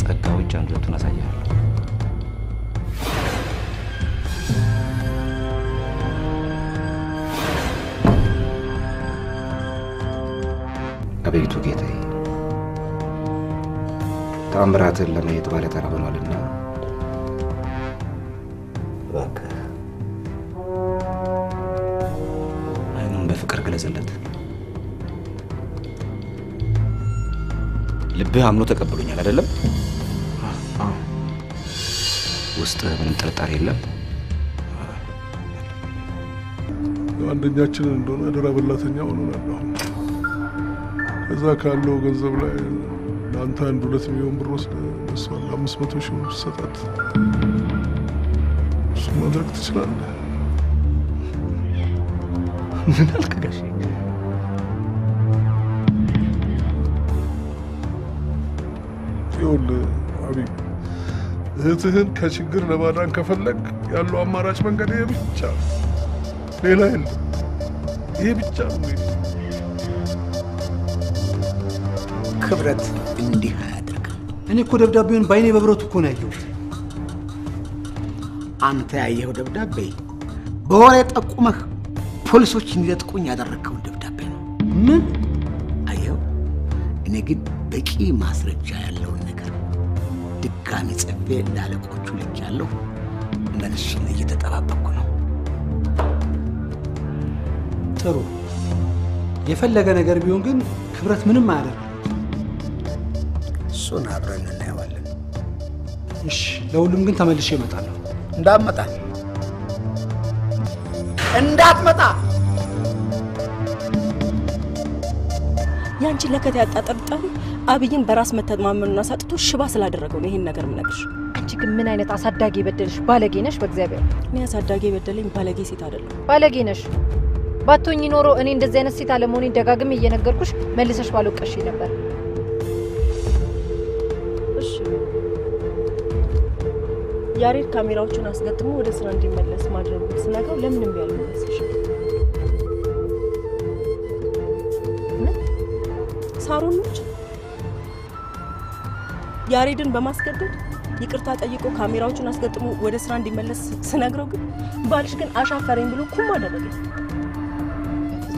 በሚሰጥ ጸጋው እጅ አንድ ሁለቱን አሳያለሁ። አቤቱ ጌታዬ ተአምራትን ለማየት ባለተራ ሆኗልና ልብህ አምኖ ተቀብሎኛል አይደለም? ውስጥህ ምንም ጥርጣሬ የለም? አንደኛችንን እንደሆነ አደራ በላተኛ ሆኖናል። አሁን ከዛ ካለው ገንዘብ ላይ ለአንተ አንድ ሁለት ሚሊዮን ብር ወስደ እሷን አምስት መቶ ሺህ ብር ሰጣት። እሱ ማድረግ ትችላለህ። ምን አልክ ጋሼ? ይኸውልህ አብይ፣ እህትህን ከችግር ለማዳን ከፈለግ ያለው አማራጭ መንገድ ይሄ ብቻ ሌላ የለም። ይሄ ብቻ ክብረት እንዲህ አያደርግም። እኔ እኮ ደብዳቤውን በአይኔ በብረቱ እኮ ነው ያየሁት። አንተ ያየኸው ደብዳቤ በወሬ ጠቁመህ ፖሊሶች እንዲለጥቁኝ ያደረግከውን ደብዳቤ ነው። ምን አየኸው? እኔ ግን በቂ ማስረጃ ነገር ድጋሚ ጽፌ ለአለቆቹ ልኬያለሁ። መልሱን እየተጠባበቅኩ ነው። ጥሩ። የፈለገ ነገር ቢሆን ግን ክብረት ምንም አያደርግም። እሱን አብረን እናየዋለን። እሺ፣ ለሁሉም ግን ተመልሼ እመጣለሁ። እንዳትመጣ እንዳትመጣ ያንቺን ለከት ያጣ ጥርጣሬ አብይን በራስ መተማመኑን አሳጥቶ ሽባ ስላደረገው ነው ይሄን ነገር ምነግርሽ። አንቺ ግን ምን አይነት አሳዳጊ የበደልሽ ባለጌ ነሽ! በእግዚአብሔር እኔ አሳዳጊ የበደለኝ ባለጌ ሴት አይደለም። ባለጌ ነሽ። ባቶኝ ኖሮ እኔ እንደዚህ አይነት ሴት አለመሆኔን ደጋግሜ እየነገርኩሽ መልሰሽ ባልወቀሽ ነበር። እሺ ያሬድ ካሜራዎቹን አስገጥሞ ወደ ስራ እንዲመለስ ማድረጉን ስነግረው ለምን እምቢ አለ መሰለሽ? ሳሮን ነች ያሬድን በማስገደድ ይቅርታ ጠይቆ ካሜራዎቹን አስገጥሞ ወደ ስራ እንዲመለስ ስነግረው ግን ባልሽ ግን አሻፈረኝ ብሎ ኩም አደረገ።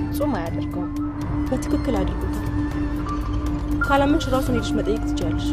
ፍጹም አያደርገውም። በትክክል አድርጎታል። ካላመንሽ ራሱን ሄድሽ መጠየቅ ትችላለሽ።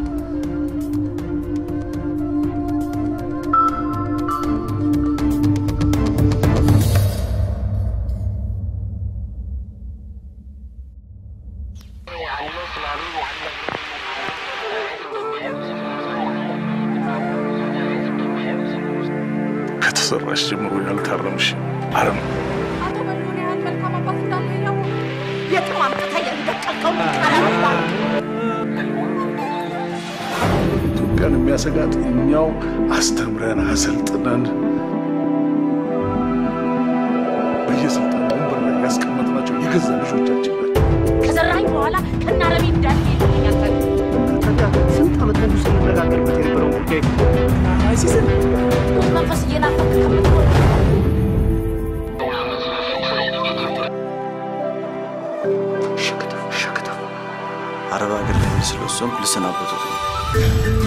komplizin abla dedim.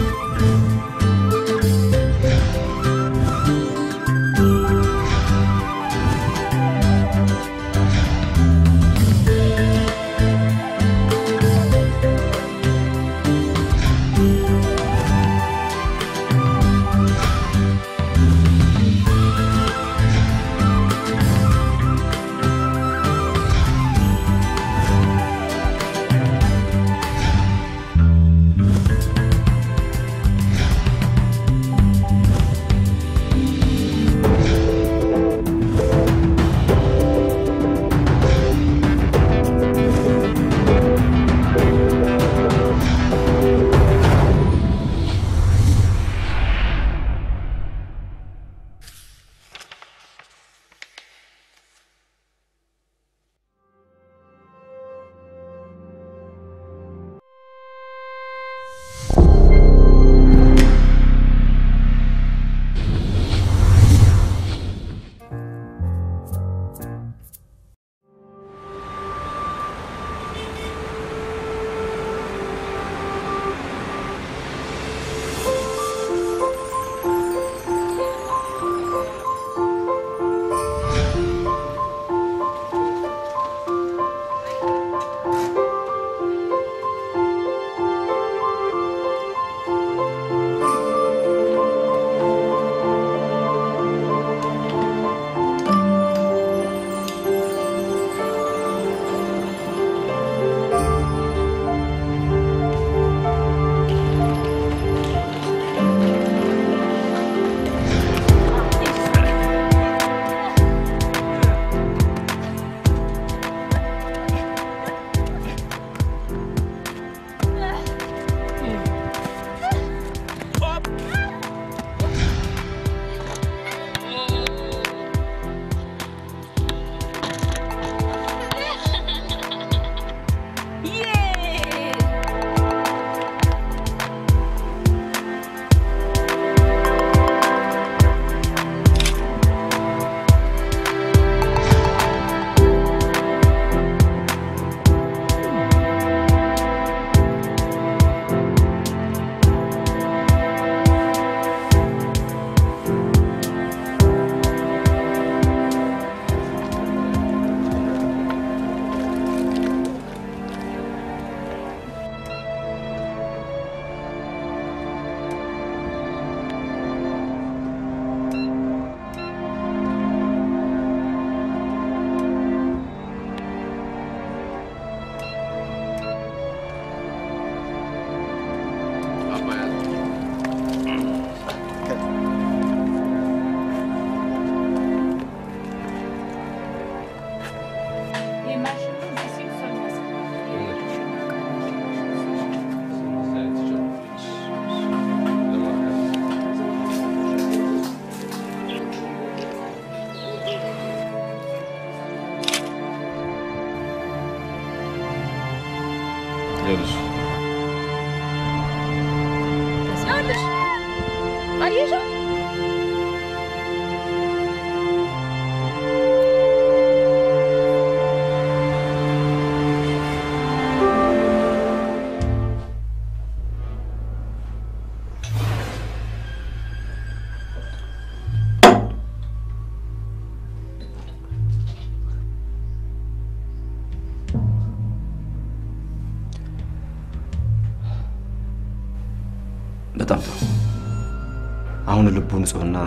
ንጹሕና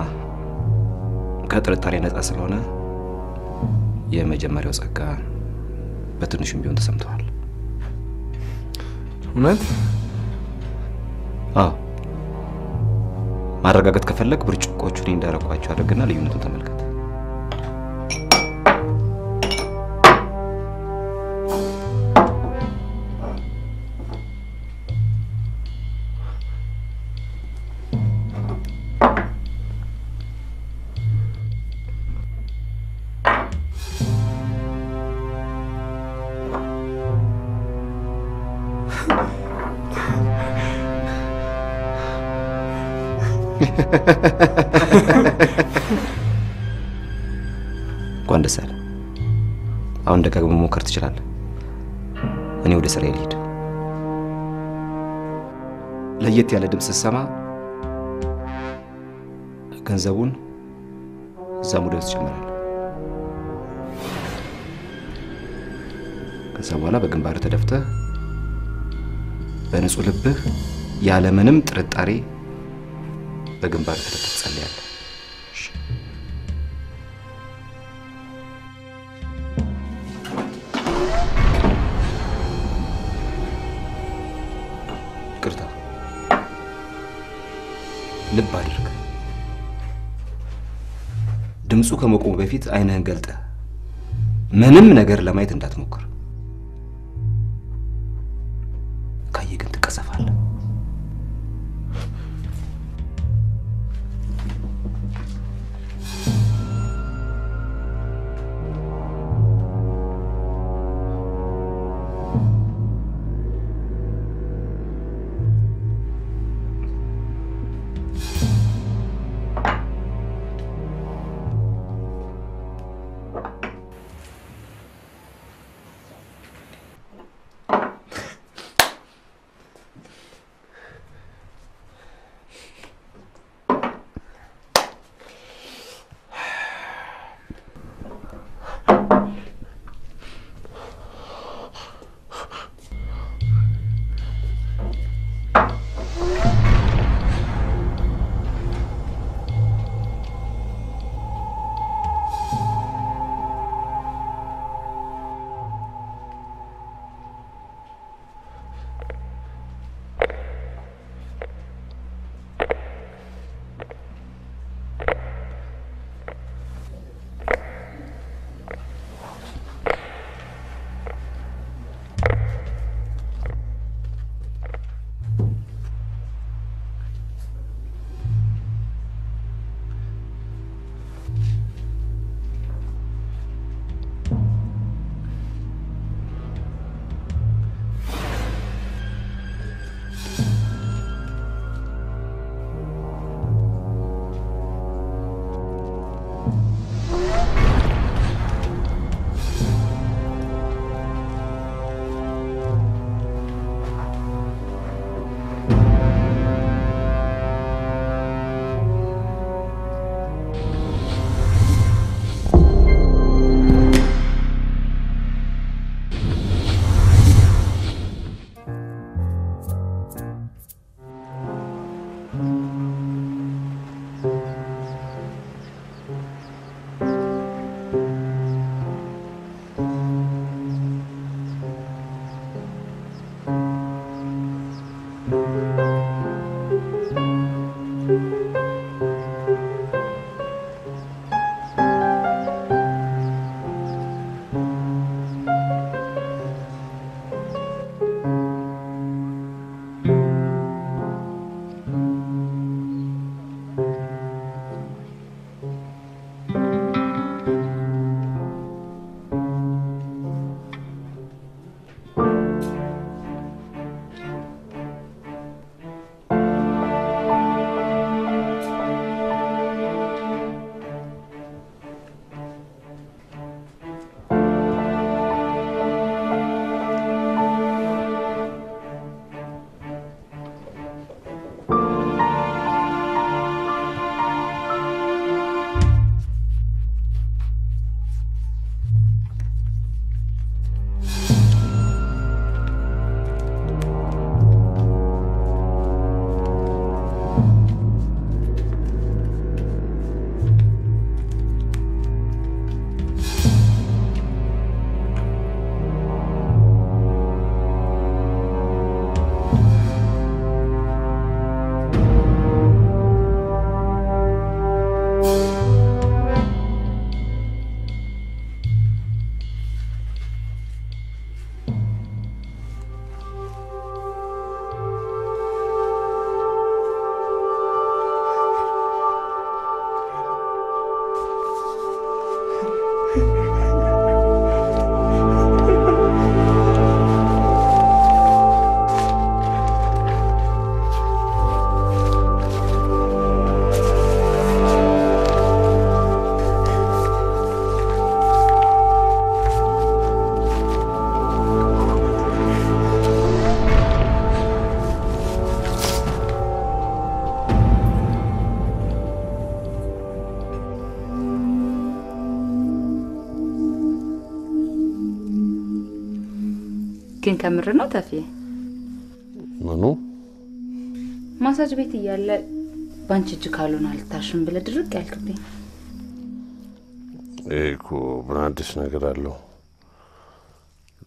ከጥርጣሬ ነፃ ስለሆነ የመጀመሪያው ጸጋ በትንሹም ቢሆን ተሰምተዋል። እውነት? አዎ። ማረጋገጥ ከፈለግ ብርጭቆቹን እንዳረኳቸው አድርግና ልዩነቱን ተመልከት። እንኳን ደስ አለ። አሁን ደጋግሞ መሞከር ትችላለህ። እኔ ወደ ስራዬ ልሂድ። ለየት ያለ ድምፅ ስትሰማ ገንዘቡን እዛ ውስጥ ትጨምራለህ። ከዛ በኋላ በግንባር ተደፍተህ በንጹህ ልብህ ያለምንም ጥርጣሬ በግንባር ተደፍተህ ትጸልያለህ። ይቅርታ፣ ልብ አድርግ። ድምፁ ከመቆሙ በፊት አይንህን ገልጠህ ምንም ነገር ለማየት እንዳትሞክር። ከምር ነው ተፌ? ምኑ ማሳጅ ቤት እያለ በአንቺ እጅ ካልሆነ አልታሽም ብለህ ድርቅ ያልክብኝ። ይሄ እኮ ምን አዲስ ነገር አለው?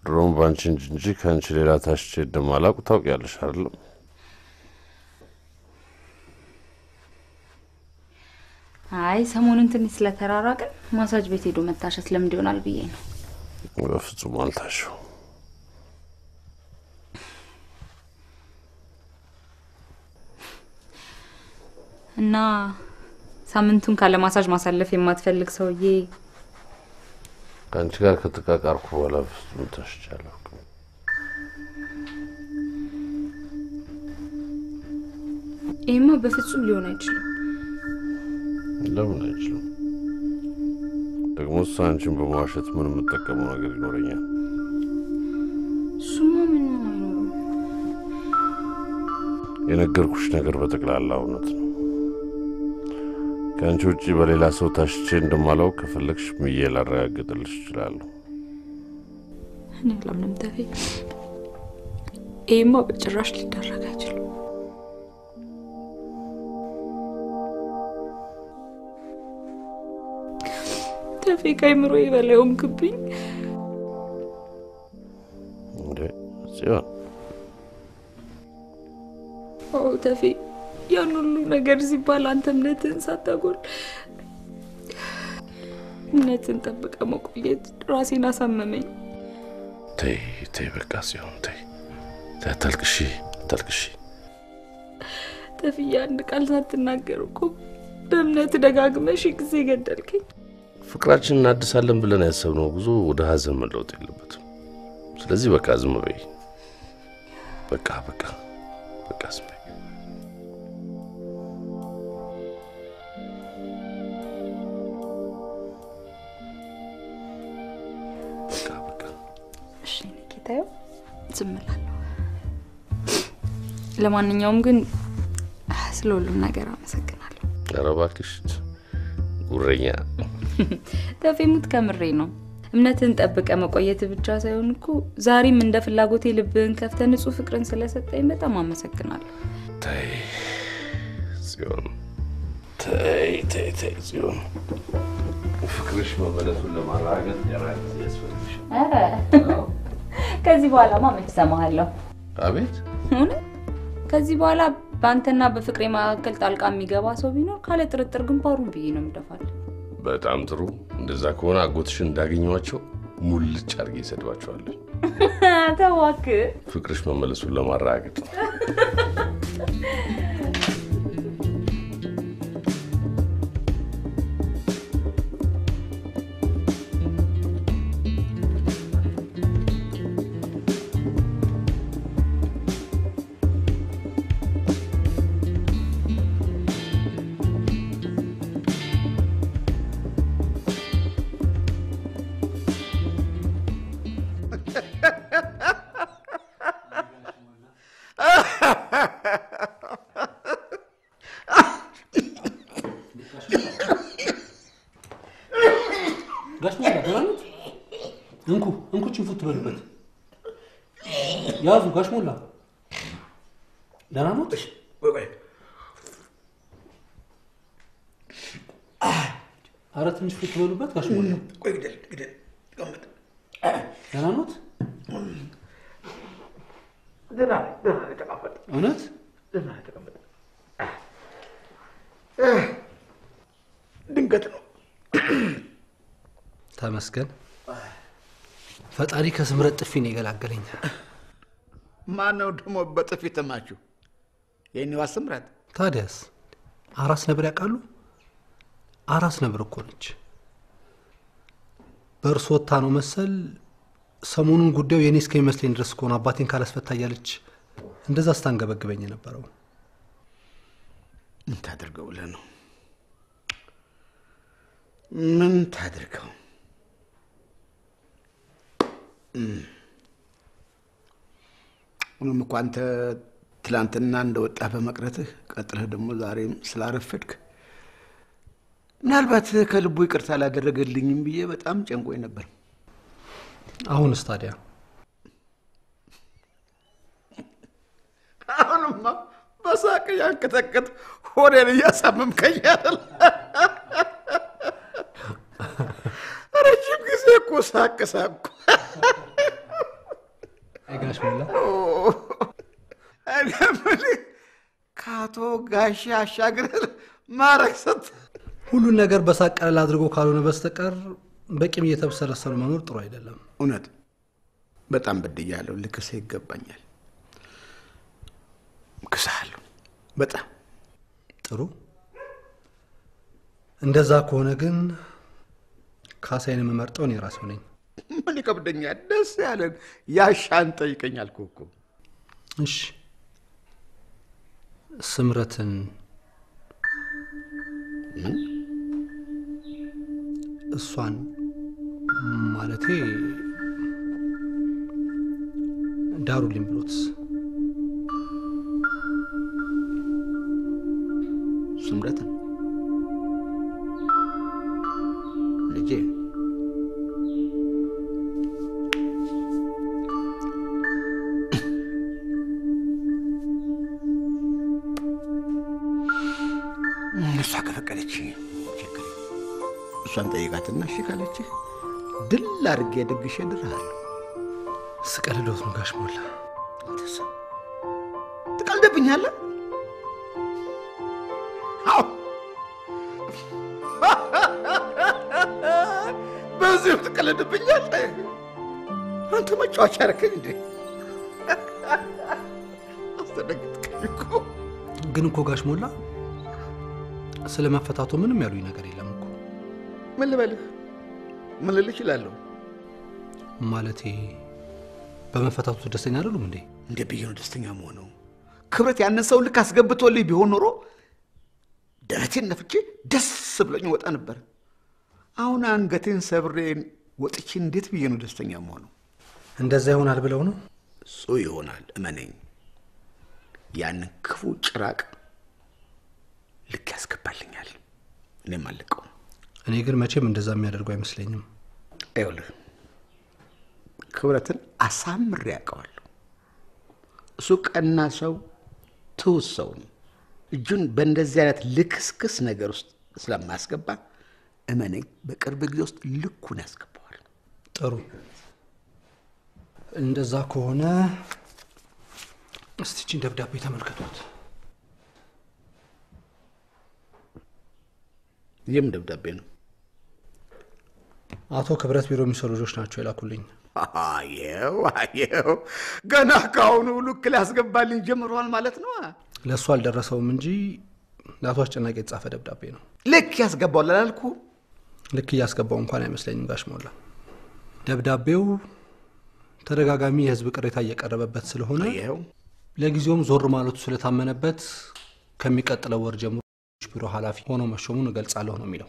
ድሮም በአንቺ እንጂ እንጂ ከአንቺ ሌላ ታሽቼ እንደማላውቅ ታውቂያለሽ አይደለም? አይ ሰሞኑን ትንሽ ስለተራራቅን ማሳጅ ቤት ሄዶ መታሸት ለምዶ ይሆናል ብዬ ነው። በፍጹም አልታሸው። እና ሳምንቱን ካለ ማሳጅ ማሳለፍ የማትፈልግ ሰውዬ ከአንቺ ጋር ከተቃቃርኩ በኋላ ታሽቼ አላውቅም። ይህማ በፍጹም ሊሆን አይችልም። ለምን አይችልም? ደግሞ እሱ አንቺን በመዋሸት ምን የምጠቀመው ነገር ይኖረኛል? እሱማ ምንም አይኖርም። የነገርኩሽ ነገር በጠቅላላ እውነት ነው። ከአንቺ ውጭ በሌላ ሰው ታሽቼ እንደማላውቅ ከፈለግሽ ምዬ ላረጋግጥልሽ እችላለሁ። እኔ አላምንም ተፌ። ይህማ በጭራሽ ሊደረግ አይችልም። ተፌ ከአይምሮ በላይ ሆንክብኝ። እንዴ ጽዮን፣ ተፌ፣ ያን ሁሉ ነገር ሲባል አንተ እምነትህን ሳታጎል እምነትን ጠብቀ መቆየት ራሴን አሳመመኝ። ተይ ተይ፣ በቃ ጽዮን ተይ አታልቅሺ አታልቅሺ። ተፍዬ አንድ ቃል ሳትናገር እኮ በእምነት ደጋግመሽ ጊዜ ገደልከኝ። ፍቅራችን እናድሳለን ብለን ያሰብነው ጉዞ ወደ ሀዘን መለወጥ የለበትም። ስለዚህ በቃ ዝም በይ። በቃ በቃ በቃ ዝም በይ። ለማንኛውም ግን ስለ ሁሉም ነገር አመሰግናለሁ። ኧረ እባክሽ ጉረኛ ተፌሙት ከምሬ ነው። እምነትን ጠብቀ መቆየት ብቻ ሳይሆን እኮ ዛሬም እንደ ፍላጎቴ ልብህን ከፍተ ንጹህ ፍቅርን ስለሰጠኝ በጣም አመሰግናለሁ። ተይ ጽዮን፣ ተይ ተይ ተይ ጽዮን፣ ፍቅርሽ መመለሱን ለማረጋገጥ ኧረ ከዚህ በኋላማ መች እሰማሃለሁ? አቤት እውነት ከዚህ በኋላ በአንተና በፍቅሬ መካከል ጣልቃ የሚገባ ሰው ቢኖር ካለ ጥርጥር ግንባሩን ብዬ ነው የምደፋል። በጣም ጥሩ። እንደዛ ከሆነ አጎትሽን እንዳገኘኋቸው ሙልጭ አድርጌ ይሰድባቸዋለሁ። እባክህ። ፍቅርሽ መመለሱን ለማረጋገጥ ከስምረት ጥፊ ነው የገላገለኝ። ማን ነው ደግሞ በጥፊ ተማችሁ? የኔዋ ስምረት ታዲያስ አራስ ነብር ያውቃሉ? አራስ ነብር እኮ ነች። በእርስ ወታ ነው መሰል ሰሞኑን ጉዳዩ የእኔ እስከሚመስለኝ ድረስ ከሆነ አባቴን ካላስፈታ እያለች እንደዛ ስታንገበግበኝ የነበረው ምን ታደርገው ብለህ ነው? ምን ታደርገው? ሁኖም እኮ አንተ ትላንትና እንደወጣህ በመቅረትህ ቀጥለህ ደግሞ ዛሬም ስላረፈድክ ምናልባት ከልቡ ይቅርታ አላደረገልኝም ብዬ በጣም ጨንቆኝ ነበር። አሁንስ ታዲያ? አሁንማ በሳቅ ያንቀጠቀጥ ሆዴን እያሳመምከኝ አይደል? ረጅም ጊዜ እኮ ሳቅ ሳቅኩ። ጋሽ ሞላ ከአቶ ጋሼ አሻግረህ ማረግ ሰጥ ሁሉን ነገር በሳቅ ቀለል አድርጎ ካልሆነ በስተቀር በቂም እየተብሰለሰሉ መኖር ጥሩ አይደለም። እውነት በጣም በድያለሁ። ልክስህ ይገባኛል። ክስሃለሁ በጣም ጥሩ። እንደዛ ከሆነ ግን ካሳዬን የምመርጠው እኔ ራሴው ነኝ። ምን ይከብደኛል? ደስ ያለን። ያሻን ጠይቀኝ አልኩህ እኮ። እሺ፣ ስምረትን ምን? እሷን ማለቴ ዳሩልኝ ብሎትስ ስምረትን? ልጄ ጠይቃትና እሺ ካለችህ ድል አድርጌ ደግሼ እድርሃለሁ። ስቀልዶት ነው ጋሽ ሞላ። አንተስ ትቀልድብኛለህ? አዎ በዚህም ትቀልድብኛለህ? አንተ መጫወቻ አደረከኝ እንዴ? አስደነግጥከኝ እኮ። ግን እኮ ጋሽ ሞላ ስለ መፈታቱ ምንም ያሉኝ ነገር የለም ምን ልበልህ? ምን ልልህ እችላለሁ? ማለቴ በመፈታቱ ደስተኛ አይደሉም እንዴ? እንደ ብዬ ነው ደስተኛ መሆነው። ክብረት ያንን ሰው ልክ አስገብቶልኝ ቢሆን ኖሮ ደረቴን ነፍቼ ደስ ብሎኝ ወጣ ነበር። አሁን አንገቴን ሰብሬን ወጥቼ እንዴት ብዬ ነው ደስተኛ መሆነው? እንደዛ ይሆናል ብለው ነው? እሱ ይሆናል፣ እመነኝ። ያንን ክፉ ጭራቅ ልክ ያስገባልኛል። እኔም አልለቀውም። እኔ ግን መቼም እንደዛ የሚያደርጉ አይመስለኝም። ይኸውልህ ክብረትን አሳምሬ ያውቀዋለሁ። እሱ ቀና ሰው፣ ትሁት ሰው ነው። እጁን በእንደዚህ አይነት ልክስክስ ነገር ውስጥ ስለማያስገባ እመነኝ፣ በቅርብ ጊዜ ውስጥ ልኩን ያስገባዋል። ጥሩ። እንደዛ ከሆነ እስቲ ቺን ደብዳቤ ተመልከቷት። ይህም ደብዳቤ ነው። አቶ ክብረት ቢሮ የሚሰሩ ልጆች ናቸው የላኩልኝ። አየው አየው፣ ገና ከአሁኑ ልክ ሊያስገባልኝ ጀምረዋል ማለት ነው። ለእሱ አልደረሰውም እንጂ ለአቶ አስጨናቂ የተጻፈ ደብዳቤ ነው። ልክ ያስገባዋል አላልኩ? ልክ እያስገባው እንኳን አይመስለኝም ጋሽ ሞላ። ደብዳቤው ተደጋጋሚ የህዝብ ቅሬታ እየቀረበበት ስለሆነ ለጊዜውም ዞር ማለቱ ስለታመነበት ከሚቀጥለው ወር ጀምሮ ቢሮ ኃላፊ ሆኖ መሾሙን እገልጻለሁ ነው የሚለው።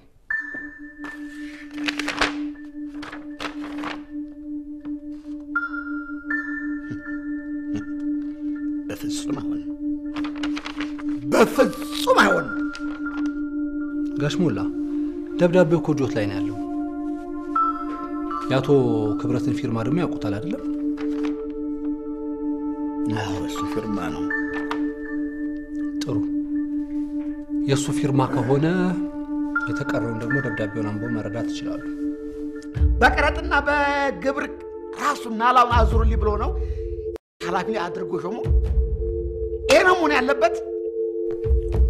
በፍጹም አይሆንም፣ በፍጹም አይሆንም። ጋሽ ሞላ ደብዳቤው እኮ እጆት ላይ ነው ያለው። የአቶ ክብረትን ፊርማ ደግሞ ያውቁታል አይደለም? እሱ ፊርማ ነው። ጥሩ። የእሱ ፊርማ ከሆነ የተቀረውን ደግሞ ደብዳቤውን አንበው መረዳት ይችላሉ። በቀረጥና በግብር ራሱን ናላውን አዙሩልኝ ብሎ ነው ኃላፊ አድርጎ ሾሞ። ይሄ ነው መሆን ያለበት።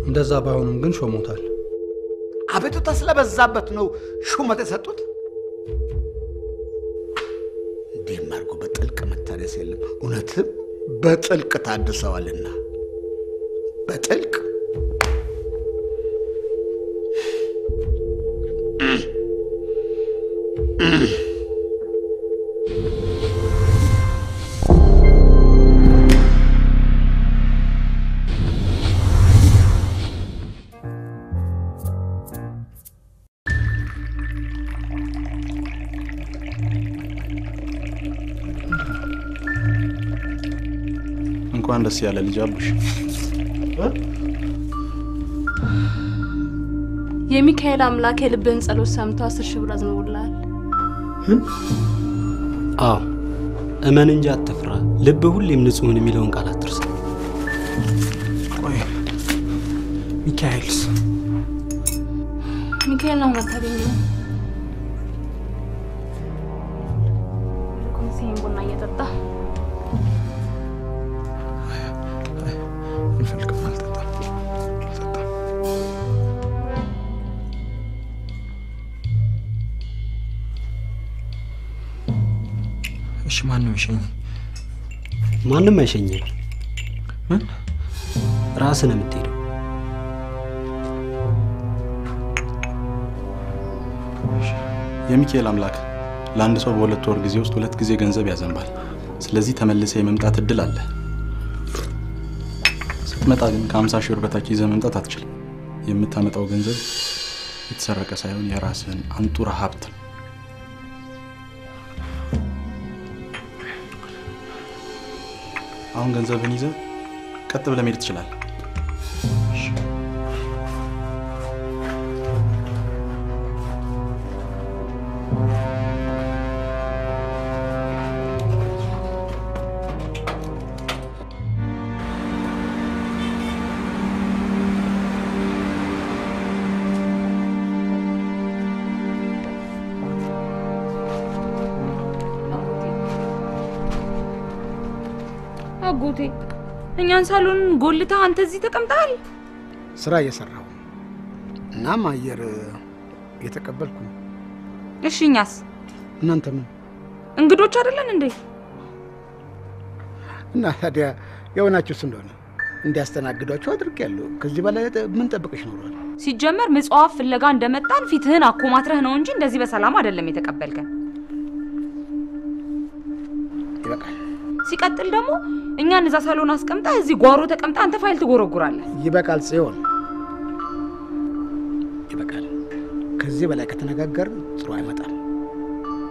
እንደዛ ባይሆንም ግን ሾሞታል። አቤቱታ ስለበዛበት ነው ሹመት የሰጡት። እንዲህም አድርጎ በጥልቅ መታደስ የለም። እውነትም በጥልቅ ታድሰዋልና በጥልቅ እንኳን ደስ ያለ ልጅ አሉሽ። የሚካኤል አምላክ የልብህን ጸሎት ሰምቶ አስር ሺህ ብር አዝንቦልሃል። አዎ እመን እንጂ አትፍራ፣ ልብ ሁሌም ንጹሕን የሚለውን ቃል አትርሳ። ቆይ ሚካኤልስ ሚካኤል ነው የምታገኘው። የሸኘ? ማንም አይሸኝም። ምን? ራስህ ነው የምትሄደው። የሚካኤል አምላክ ለአንድ ሰው በሁለት ወር ጊዜ ውስጥ ሁለት ጊዜ ገንዘብ ያዘንባል። ስለዚህ ተመልሰ የመምጣት እድል አለ። ስትመጣ ግን ከ50 ሺህ ብር በታች ይዘህ መምጣት አትችልም። የምታመጣው ገንዘብ የተሰረቀ ሳይሆን የራስህን አንጡራ ሀብት ነው። አሁን ገንዘብን ይዘህ ቀጥ ብለህ መሄድ ትችላለህ። አጎቴ እኛን ሳሎን ጎልተህ አንተ እዚህ ተቀምጠሃል። ስራ እየሰራሁ እናም አየር እየተቀበልኩ ነው። እሺ እኛስ እናንተ ምን እንግዶች አይደለን እንዴ? እና ታዲያ የሆናችሁስ እንደሆነ እንዲያስተናግዷችሁ አድርጌያለሁ። ከዚህ በላይ ምን ጠብቀሽ ኖሯል? ሲጀመር ምጽዋት ፍለጋ እንደመጣን ፊትህን አኮማትረህ ነው እንጂ እንደዚህ በሰላም አይደለም የተቀበልከን። ይበቃል፣ ሲቀጥል ደግሞ እኛን እዛ ሳሎን አስቀምጠህ እዚህ ጓሮ ተቀምጠህ አንተ ፋይል ትጎረጉራለህ። ይበቃል ጽዮን፣ ይበቃል። ከዚህ በላይ ከተነጋገርን ጥሩ አይመጣም።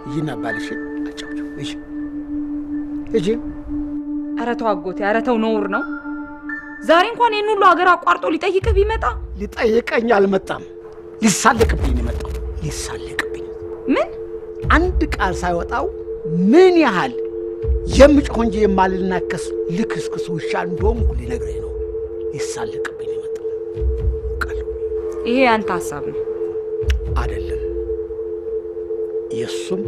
ይህና ባልሽን አጫውቸው። እሺ፣ እሺ። ኧረ ተው አጎቴ፣ ኧረ ተው ነውር ነው። ዛሬ እንኳን ይህን ሁሉ ሀገር አቋርጦ ሊጠይቅህ ቢመጣ ሊጠይቀኝ አልመጣም፣ ሊሳለቅብኝ ነው የመጣው። ሊሳለቅብኝ ምን አንድ ቃል ሳይወጣው ምን ያህል የምጮህ እንጂ የማልናከስ ልክስክስ ውሻ እንደሆንኩ ሊነግረኝ ነው። ሊሳለቅብኝ ነው የመጣው። ይሄ ያንተ ሀሳብ ነው አይደለም፣ የእሱም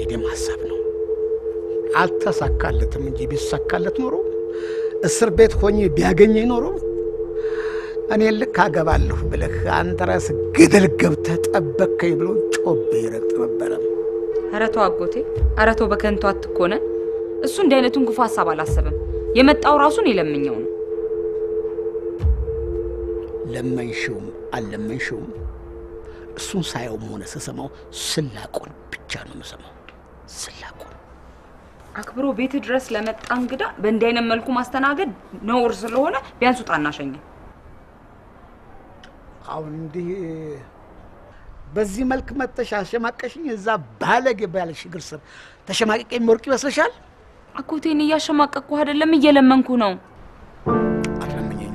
የደም ሀሳብ ነው። አልተሳካለትም እንጂ ቢሳካለት ኖሮ እስር ቤት ሆኜ ቢያገኘኝ ኖሮ እኔ ልክ አገባለሁ ብለህ አንተ ራስህ ገደል ገብተህ ጠበቅከኝ ብሎ ጮቤ ይረግጥ ነበረ። ኧረ ተው አጎቴ፣ ኧረ ተው በከንቱ አትኮነን። እሱ እንዲህ አይነቱን ክፉ ሀሳብ አላሰበም። የመጣው ራሱን የለምኘው ነው። ለመንሽውም አልለመንሽውም እሱን ሳየውም ሆነ ስሰማው ስላቁን ብቻ ነው የምሰማው። ስላቁን አክብሮ ቤት ድረስ ለመጣ እንግዳ በእንዲህ አይነት መልኩ ማስተናገድ ነውር ስለሆነ ቢያንስ ውጣ እናሸኘን። አሁን እንዲህ በዚህ መልክ መጥተሽ አሸማቀሽኝ፣ እዛ ባለጌ ባለሽ እግር ስር ተሸማቀቅ የሚወርቅ ይመስልሻል? አጎቴን እያሸማቀቅኩ አይደለም፣ እየለመንኩ ነው። አትለምኘኝ።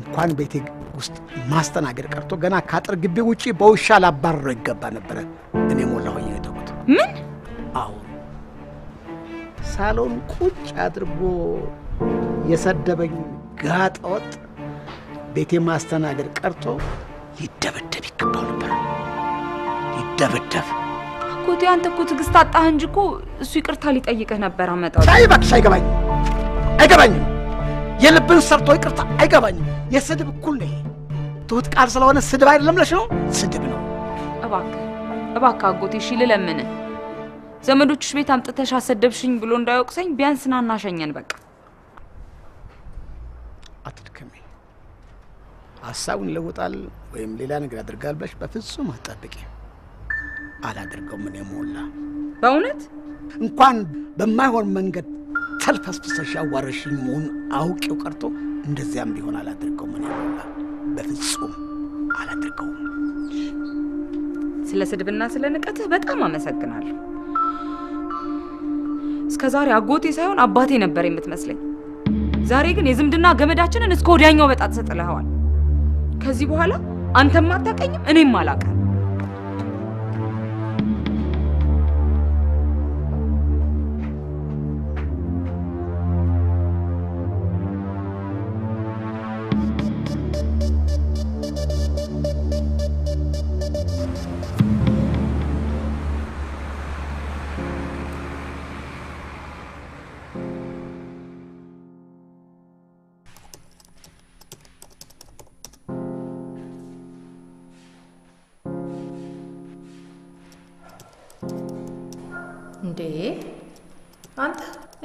እንኳን ቤቴ ውስጥ ማስተናገድ ቀርቶ ገና ከአጥር ግቢ ውጪ በውሻ ላባረረው ይገባ ነበረ። እኔ ሞላ ሆኜ ነው የተውኩት። ምን? አዎ ሳሎን ቁጭ አድርጎ የሰደበኝ ጋጠ ወጥ ቤቴ ማስተናገድ ቀርቶ ሊደበደብ ይገባው ነበር። ሊደበደብ። አጎቴ አንተ እኮ ትዕግስት አጣህ እንጂ እኮ እሱ ይቅርታ ሊጠይቅህ ነበር አመጣው። አይ እባክሽ፣ አይገባኝም፣ አይገባኝም። የልብን ሰርቶ ይቅርታ አይገባኝም። የስድብ እኩል ነው። ትሁት ቃል ስለሆነ ስድብ አይደለም ብለሽ ነው? ስድብ ነው። እባክህ እባክህ አጎቴ እሺ ልለምንህ፣ ዘመዶችሽ ቤት አምጥተሽ አሰደብሽኝ ብሎ እንዳይወቅሰኝ ቢያንስ ና እናሸኘን በቃ። አትድከሚ። ሀሳቡን ይለውጣል ወይም ሌላ ነገር ያደርጋል ብለሽ በፍጹም አትጠብቂ። አላደርገውም። እኔ ሞላ በእውነት እንኳን በማይሆን መንገድ ተልፈስፍሰሽ ያዋረሽኝ መሆኑን አውቄው ቀርቶ እንደዚያም ቢሆን አላደርገውም። እኔ ሞላ በፍጹም አላደርገውም። ስለ ስድብና ስለ ንቀትህ በጣም አመሰግናለሁ። እስከ ዛሬ አጎቴ ሳይሆን አባቴ ነበር የምትመስለኝ። ዛሬ ግን የዝምድና ገመዳችንን እስከ ወዲያኛው በጣት ሰጥለኸዋል። ከዚህ በኋላ አንተም አታውቀኝም፣ እኔም አላውቅም።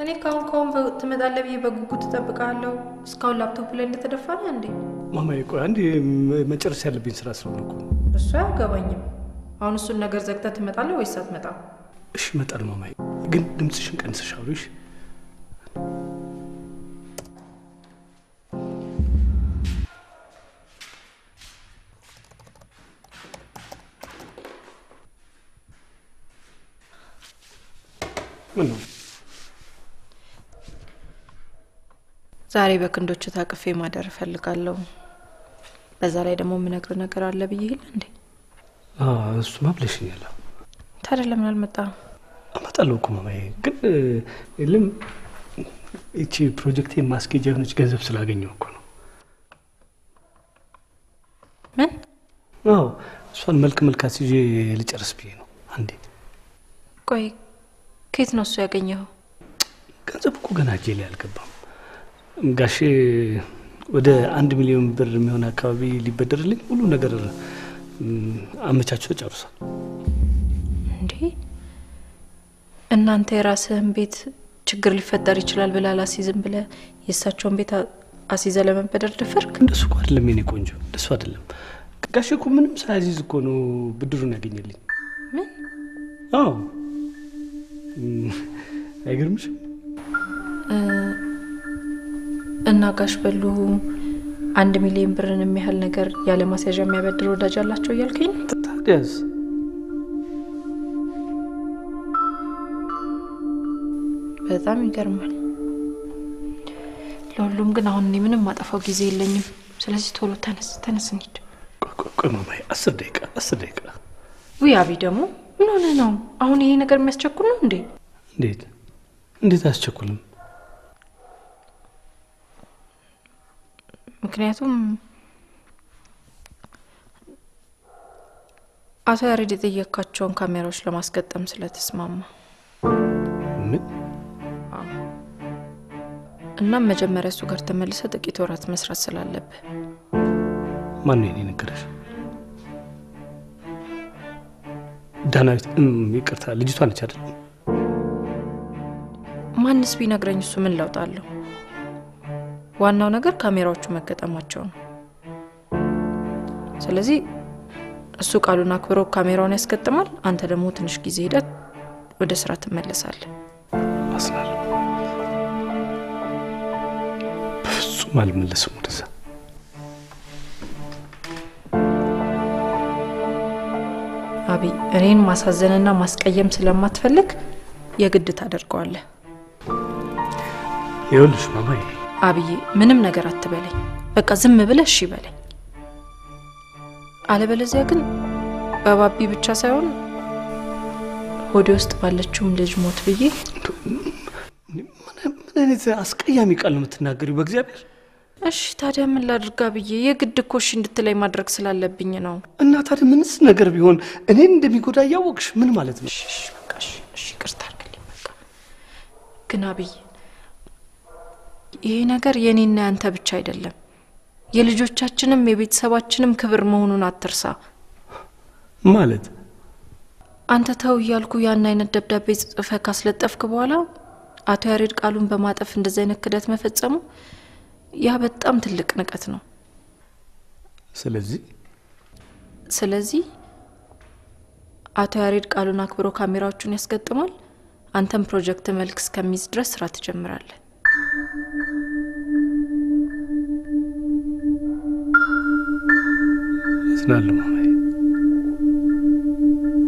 እኔ ካሁን ካሁን ትመጣለህ ብዬ በጉጉት እጠብቅሃለሁ። እስካሁን ላፕቶፕ ላይ እንደተደፋ ነው እንዴ? ማማዬ ቆይ አንድ መ- መጨረስ ያለብኝ ስራ ስለሆነ እኮ ነው። እሱ አያገባኝም። አሁን እሱን ነገር ዘግተህ ትመጣለህ ወይስ አትመጣም? እሺ እመጣለሁ ማማዬ፣ ግን ድምፅሽን ቀንሰሽ አውሪሽ። ምን ነው ዛሬ በክንዶች ታቅፌ ማደር እፈልጋለሁ። በዛ ላይ ደግሞ የምነግርህ ነገር አለ ብዬ ይል እንዴ? አዎ፣ እሱማ ብለሽኛል። ታዲያ ለምን አልመጣም? እመጣለሁ እኮ ማማዬ፣ ግን የለም ይቺ ፕሮጀክት ማስኬጃ የሆነች ገንዘብ ስላገኘው እኮ ነው። ምን? አዎ፣ እሷን መልክ መልክ አስይዤ ልጨርስ ብዬ ነው። አንዴ ቆይ ከየት ነው እሱ ያገኘኸው? ገንዘብ እኮ ገና እጄ ላይ አልገባም። ጋሼ ወደ አንድ ሚሊዮን ብር የሚሆን አካባቢ ሊበደርልኝ ሁሉ ነገር አመቻችቶ ጨርሷል። እንዴ እናንተ የራስህን ቤት ችግር ሊፈጠር ይችላል ብለህ አላሲዝም ብለህ የእሳቸውን ቤት አ- አስይዘህ ለመበደር ደፈርክ? እንደሱ እኮ አይደለም የኔ ቆንጆ፣ እንደሱ አይደለም። ጋሼ እኮ ምንም ሳያዚዝ እኮ ነው ብድሩን ያገኘልኝ። ምን? አዎ አይገርምሽም? እና ጋሽ በሉ አንድ ሚሊዮን ብርን የሚያህል ነገር ያለ ማስያዣ የሚያበድር ወዳጅ አላቸው እያልከኝ ነው? ታዲያስ በጣም ይገርማል። ለሁሉም ግን አሁን እኔ ምንም ማጠፋው ጊዜ የለኝም። ስለዚህ ቶሎ ተነስ ተነስ እንሂድ። ቆይ ማማዬ፣ አስር ደቂቃ አስር ደቂቃ። ውይ አቢ ደግሞ ምን ሆነ ነው አሁን ይሄ ነገር የሚያስቸኩል ነው እንዴ? እንዴት እንዴት አያስቸኩልም? ምክንያቱም አቶ ያሬድ የጠየካቸውን ካሜራዎች ለማስገጠም ስለተስማማ ምን እናም መጀመሪያ እሱ ጋር ተመልሰ ጥቂት ወራት መስራት ስላለብህ ማን ነው የኔ ነገረሽ? ዳናዊት ይቅርታ ልጅቷ ነች አይደል? ማንስ ቢነግረኝ እሱ ምን ለውጥ አለው? ዋናው ነገር ካሜራዎቹ መገጠማቸው ነው። ስለዚህ እሱ ቃሉን አክብሮ ካሜራውን ያስገጥማል። አንተ ደግሞ ትንሽ ጊዜ ሂደት ወደ ስራ ትመለሳለህ። አስናለሁ። በፍጹም አልመለስም ወደዛ። አቢ እኔን ማሳዘንና ማስቀየም ስለማትፈልግ የግድ ታደርገዋለህ። ይኸውልሽ ማማዬ፣ አብዬ ምንም ነገር አትበለኝ። በቃ ዝም ብለህ እሺ በለኝ። አለበለዚያ ግን በባቢ ብቻ ሳይሆን ሆዴ ውስጥ ባለችውም ልጅ ሞት ብዬ ምን አይነት አስቀያሚ ቃል ነው የምትናገሪው? በእግዚአብሔር እሺ ታዲያ ምን ላድርጋ ብዬ የግድ እኮ እሺ እንድትለኝ ማድረግ ስላለብኝ ነው። እና ታዲያ ምንስ ነገር ቢሆን እኔን እንደሚጎዳ እያወቅሽ ምን ማለት ነው? እሺ በቃ እሺ፣ እሺ ይቅርታ አድርግልኝ። በቃ ግን አብይ ይሄ ነገር የኔና ያንተ ብቻ አይደለም፣ የልጆቻችንም የቤተሰባችንም ክብር መሆኑን አትርሳ። ማለት አንተ ተው እያልኩ ያን አይነት ደብዳቤ ጽፈ ካስለጠፍክ በኋላ አቶ ያሬድ ቃሉን በማጠፍ እንደዚህ አይነት ክደት መፈጸሙ ያ በጣም ትልቅ ንቀት ነው። ስለዚህ ስለዚህ አቶ ያሬድ ቃሉን አክብሮ ካሜራዎቹን ያስገጥማል። አንተም ፕሮጀክት መልክ እስከሚይዝ ድረስ ስራ ትጀምራለህ። ማማዬ።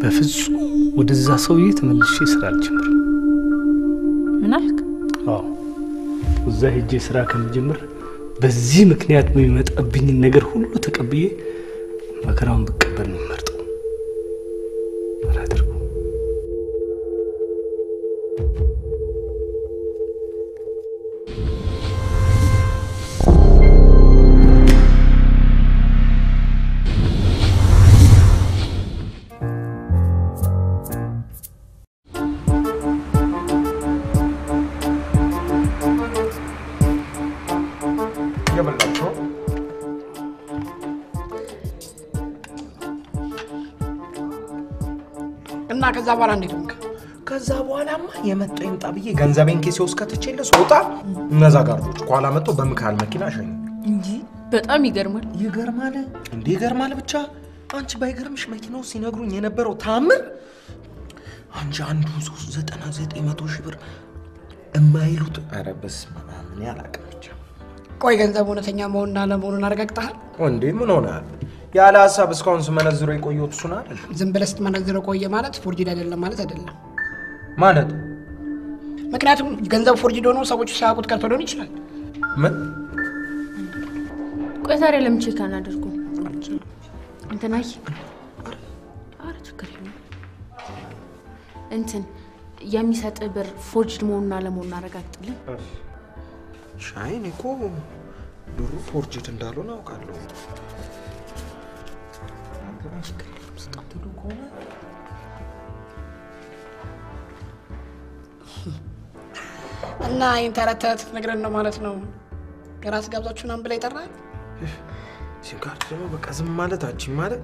በፍጹም ወደዛ ሰውዬ ተመልሼ ስራ አልጀምርም። ምን አልክ? አዎ እዛ ሄጄ ስራ ከምጀምር በዚህ ምክንያት በሚመጣብኝን ነገር ሁሉ ተቀብዬ መከራውን ብቀበል ነው ከዛ በኋላ እንዴት ሆንክ? ከዛ በኋላማ የመጣው ይምጣ ብዬ ገንዘቤን ኬሴ ውስጥ ከትቼልህ ስወጣ እነዛ ጋርዶች ከኋላ መጥተው በሚካኤል መኪና ሸኙ። እንጂ በጣም ይገርማል። ይገርማል እንዴ ይገርማል። ብቻ አንቺ ባይገርምሽ መኪና ውስጥ ሲነግሩኝ የነበረው ታምር አንቺ አንዱ ሶስት ዘጠና ዘጠኝ መቶ ሺህ ብር የማይሉት ኧረ በስመ አብ እኔ አላውቅም ብቻ ቆይ ገንዘብ እውነተኛ መሆንና ለመሆኑን አረጋግጠሃል? እንዴ ምን ሆነሃል? ያለ ሀሳብ እስካሁን ስመነዝረው የቆየሁት እሱን አይደል ዝም ብለህ ስትመነዝረው ቆየ ማለት forged አይደለም ማለት አይደለም። ማለት ምክንያቱም ገንዘብ forged ሆኖ ሰዎቹ ሳያውቁት ቀርቶ ሊሆን ይችላል። ምን ቆይ ታዲያ ለምን check አናደርጉም? እንትናይ ኧረ ችግር የለውም። እንትን የሚሰጥ ብር forged መሆኑን አለመሆኑን አረጋግጥልን። ሻይ እኔ እኮ ብሩ forged እንዳልሆነ አውቃለሁ። ስትሉ ከሆነ እና ይህን ተረት ተረት ትነግረን ነው ማለት ነው። የራስ ጋብዛችሁ ምናምን ብላ ይጠራል። ሲም ካርድ ደግሞ በቃ ዝም ማለት አንቺ ማለት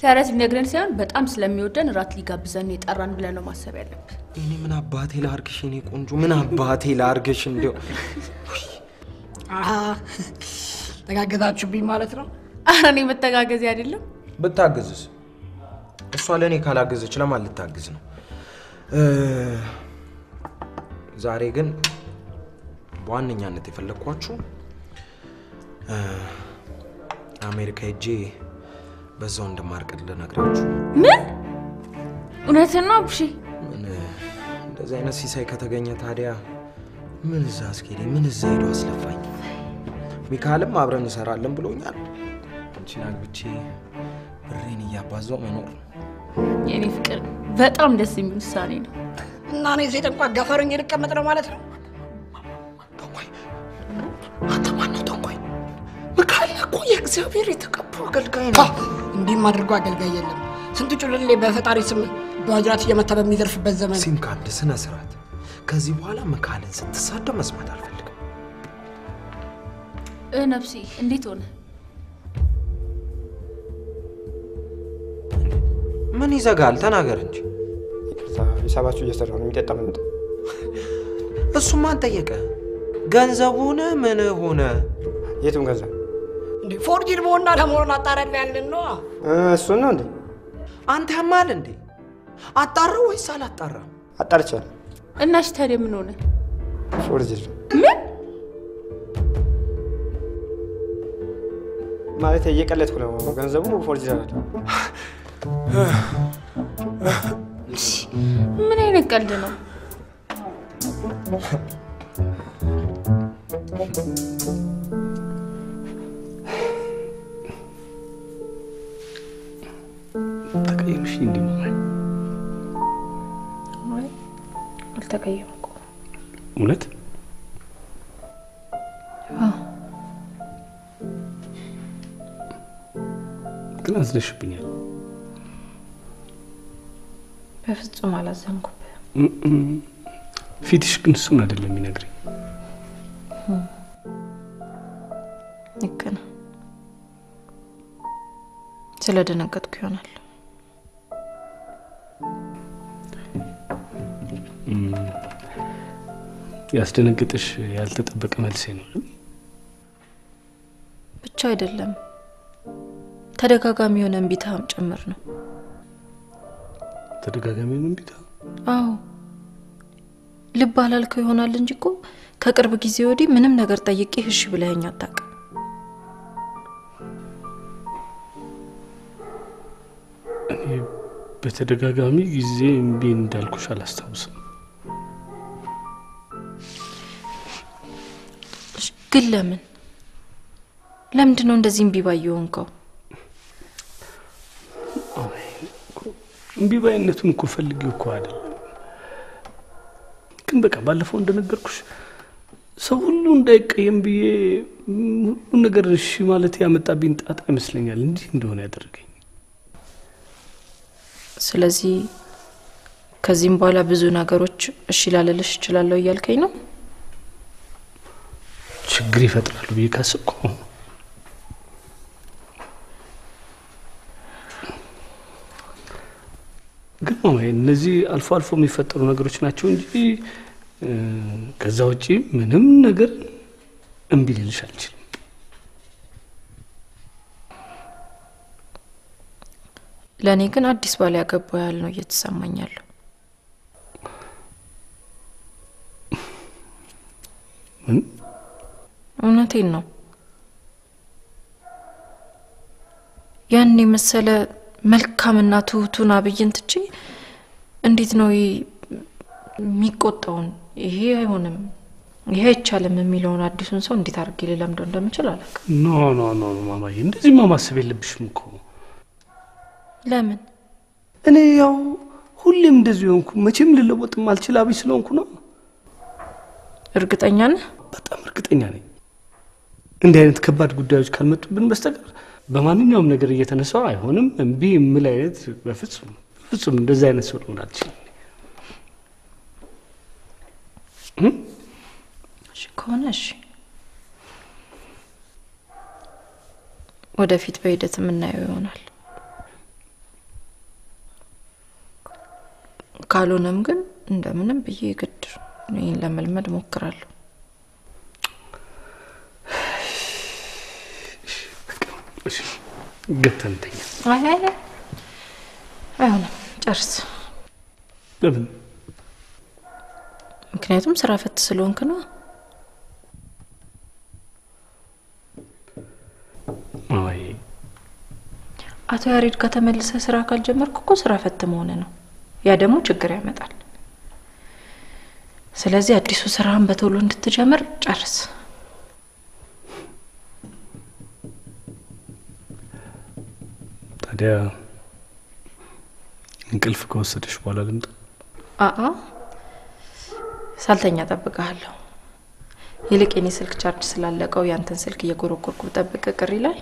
ተረት ሊነግረን ሳይሆን በጣም ስለሚወደን እራት ሊጋብዘን የጠራን ብለን ነው ማሰብ ያለብን። እኔ ምን አባቴ ላርግሽ? እኔ ቆንጆ ምን አባቴ ላርግሽ? እንዲያው አሀ፣ ተጋገዛችሁብኝ ማለት ነው። እኔ መተጋገዜ አይደለም ብታግዝስ? እሷ ለእኔ ካላገዘች ለማን ልታግዝ ነው? ዛሬ ግን በዋነኛነት የፈለግኳችሁ አሜሪካ ሄጄ በዛው እንደማርቅድ ልነግራችሁ። ምን እውነትን ነው አቡሼ? እንደዚህ አይነት ሲሳይ ከተገኘ ታዲያ ምን እዛ አስኬዴ ምን እዛ ሄዶ አስለፋኝ። ሚካኤልም አብረን እንሰራለን ብሎኛል። አንቺን አግብቼ ብሬን እያባዛው መኖር ነው። የእኔ ፍቅር በጣም ደስ የሚል ውሳኔ ነው። እና እኔ እዚህ ጠንቋ ጋፈሩኝ ልቀመጥ ነው ማለት ነው። አንተ ማነው ጠንቋይ? ሚካኤል እኮ የእግዚአብሔር የተቀባው አገልጋይ! ነው። እንዲህም አድርጎ አገልጋይ የለም። ስንቱ ጩልሌ በፈጣሪ ስም በዋጅራት እየመታ በሚዘርፍበት ዘመን ሲም ካርድ ስነ ስርዓት። ከዚህ በኋላ ሚካኤልን ስትሳደብ መስማት አልፈልግም። እ ነፍሴ እንዴት ሆነ? ምን ይዘጋል? ተናገር እንጂ። ሂሳባችሁ እየሰራ ነው። የሚጠጣ እሱም ማን ጠየቀ? ገንዘብ ሆነ ምን ሆነ? የቱም ገንዘብ እንዴ forged መሆን አለመሆኑን አጣራን ያልን ነው። እሱን ነው እንዴ? አንተ ያምሃል እንዴ? አጣራው ወይስ አላጣራም? አጣርቻለሁ። እና እሺ ታዲያ ምን ሆነ? forged ምን ማለት እየቀለድኩ ነው። ገንዘቡ forged አይደለም። ምን አይነት ቀልድ ነው? ተቀየምሽ እንዲ አልተቀየምኩ። እውነት ግን አዝነሽብኛል። በፍጹም እም። ፊትሽ ግን እሱን አይደለም የሚነግረኝ። ልክ ነህ። ስለደነገጥኩ ይሆናል። ያስደነግጥሽ ያልተጠበቀ መልሴ ነው? ብቻ አይደለም ተደጋጋሚ የሆነ እምቢታም ጭምር ነው። ተደጋጋሚ እምቢታ። አዎ ልብ አላልከው ይሆናል እንጂ እኮ ከቅርብ ጊዜ ወዲህ ምንም ነገር ጠይቄ እሺ ብለኸኝ አታውቅም። እኔ በተደጋጋሚ ጊዜ እምቢ እንዳልኩሽ አላስታውስም። ግን ለምን ለምንድን ነው እንደዚህ እምቢ ባይ እምቢ ባይነቱን እኮ ፈልጌው እኮ አይደለም። ግን በቃ ባለፈው እንደነገርኩሽ ሰው ሁሉ እንዳይቀየም ብዬ ም፣ ሁሉን ነገር እሺ ማለት ያመጣብኝ ጣጣ ይመስለኛል እንዲህ እንደሆነ ያደረገኝ። ስለዚህ ከዚህም በኋላ ብዙ ነገሮች እሺ ላለልሽ እችላለሁ እያልከኝ ነው? ችግር ይፈጥራሉ ብዬ ካሰብኩ ግን እነዚህ አልፎ አልፎ የሚፈጠሩ ነገሮች ናቸው እንጂ ከዛ ውጪ ምንም ነገር እምቢ ልልሽ አልችልም። ለእኔ ግን አዲስ ባል ያገባው ያህል ነው እየተሰማኝ ያለው። ምን? እውነቴን ነው። ያን የመሰለ መልካምና ትሁቱን አብይን ትቼ እንዴት ነው የሚቆጣውን ይሄ አይሆንም ይሄ አይቻልም የሚለውን አዲሱን ሰው እንዴት አድርጌ ልለምደው እንደምችል አላውቅም። No no no ማማዬ እንደዚህማ ማሰብ የለብሽም እኮ። ለምን እኔ ያው ሁሌም እንደዚህ ሆንኩ። መቼም ልለወጥ ማልችል አብይ ስለሆንኩ ነው። እርግጠኛ ነህ? በጣም እርግጠኛ ነኝ። እንዲህ አይነት ከባድ ጉዳዮች ካልመጡብን በስተቀር በማንኛውም ነገር እየተነሳሁ አይሆንም እምቢ የምል አይነት በፍጹም በፍጹም እንደዚህ አይነት ሰው ልሆን አልችልም። ከሆነ እሺ፣ ወደፊት በሂደት የምናየው ይሆናል። ካልሆነም ግን እንደምንም ብዬ ግድ ይህን ለመልመድ ሞክራለሁ። ገብተን እንተኛ። አይ አይ አይ፣ አይሆንም፣ ጨርስ። ለምን? ምክንያቱም ስራ ፈት ስለሆንክ ነው። አይ አቶ ያሬድ ጋር ተመልሰ ስራ ካልጀመርክ እኮ ስራ ፈት መሆን ነው። ያ ደግሞ ችግር ያመጣል። ስለዚህ አዲሱ ስራህን በቶሎ እንድትጀምር ጨርስ። ታዲያ እንቅልፍ ከወሰደሽ በኋላ ልምጣ? አአ ሳልተኛ ጠብቀሃለሁ። ይልቅ የኔ ስልክ ቻርጅ ስላለቀው ያንተን ስልክ እየጎረጎርኩ ጠብቅ ቅር ይላል?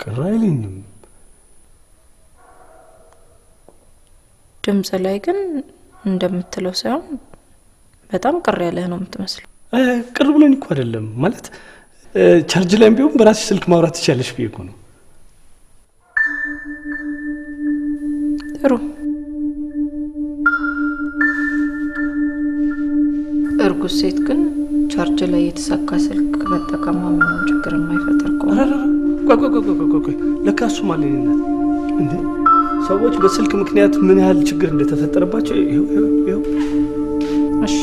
ቅር አይለኝም። ድምጽ ላይ ግን እንደምትለው ሳይሆን በጣም ቅር ያለህ ነው የምትመስለው። ቅር ብሎኝ እኮ አይደለም ማለት ቻርጅ ላይም ቢሆን በራስሽ ስልክ ማውራት ትችያለሽ ብዬ እኮ ነው። ጥሩ። እርጉዝ ሴት ግን ቻርጅ ላይ የተሰካ ስልክ መጠቀሟ ምንም ችግር የማይፈጥር ከሆነ ለካ እሱ ማለኝነት እንዴ? ሰዎች በስልክ ምክንያት ምን ያህል ችግር እንደተፈጠረባቸው ይኸው ይኸው ይኸው። እሺ፣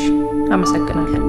አመሰግናለሁ።